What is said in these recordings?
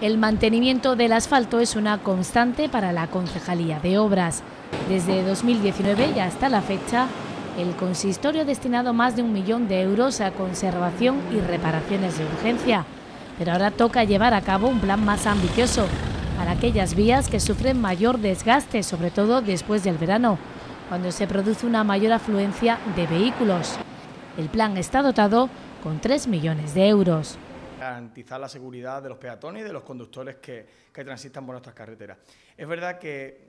El mantenimiento del asfalto es una constante para la Concejalía de Obras. Desde 2019 y hasta la fecha, el consistorio ha destinado más de un millón de euros a conservación y reparaciones de urgencia. Pero ahora toca llevar a cabo un plan más ambicioso para aquellas vías que sufren mayor desgaste, sobre todo después del verano, cuando se produce una mayor afluencia de vehículos. El plan está dotado con 3 millones de euros garantizar la seguridad de los peatones y de los conductores que, transitan por nuestras carreteras. Es verdad que,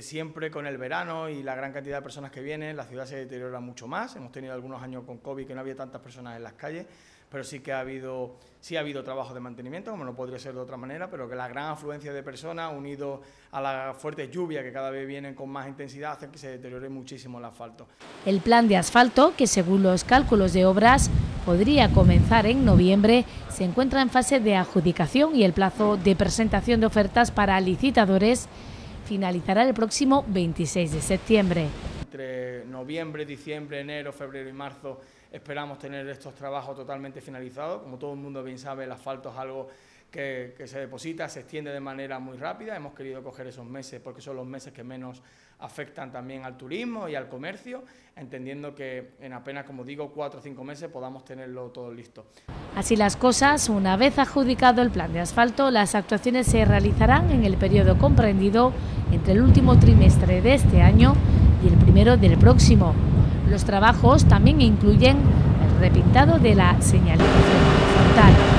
siempre con el verano y la gran cantidad de personas que vienen, la ciudad se deteriora mucho más. Hemos tenido algunos años con COVID que no había tantas personas en las calles, pero sí que ha habido, sí ha habido trabajo de mantenimiento, como no podría ser de otra manera, pero que la gran afluencia de personas, unido a las fuertes lluvias que cada vez vienen con más intensidad, hacen que se deteriore muchísimo el asfalto. El plan de asfalto, que según los cálculos de obras podría comenzar en noviembre, se encuentra en fase de adjudicación y el plazo de presentación de ofertas para licitadores finalizará el próximo 26 de septiembre. Entre noviembre, diciembre, enero, febrero y marzo esperamos tener estos trabajos totalmente finalizados. Como todo el mundo bien sabe, el asfalto es algo que, se deposita, se extiende de manera muy rápida. Hemos querido coger esos meses porque son los meses que menos afectan también al turismo y al comercio, entendiendo que en apenas, como digo, cuatro o cinco meses podamos tenerlo todo listo. Así las cosas, una vez adjudicado el plan de asfalto, las actuaciones se realizarán en el periodo comprendido entre el último trimestre de este año y el primero del próximo. Los trabajos también incluyen el repintado de la señalización frontal.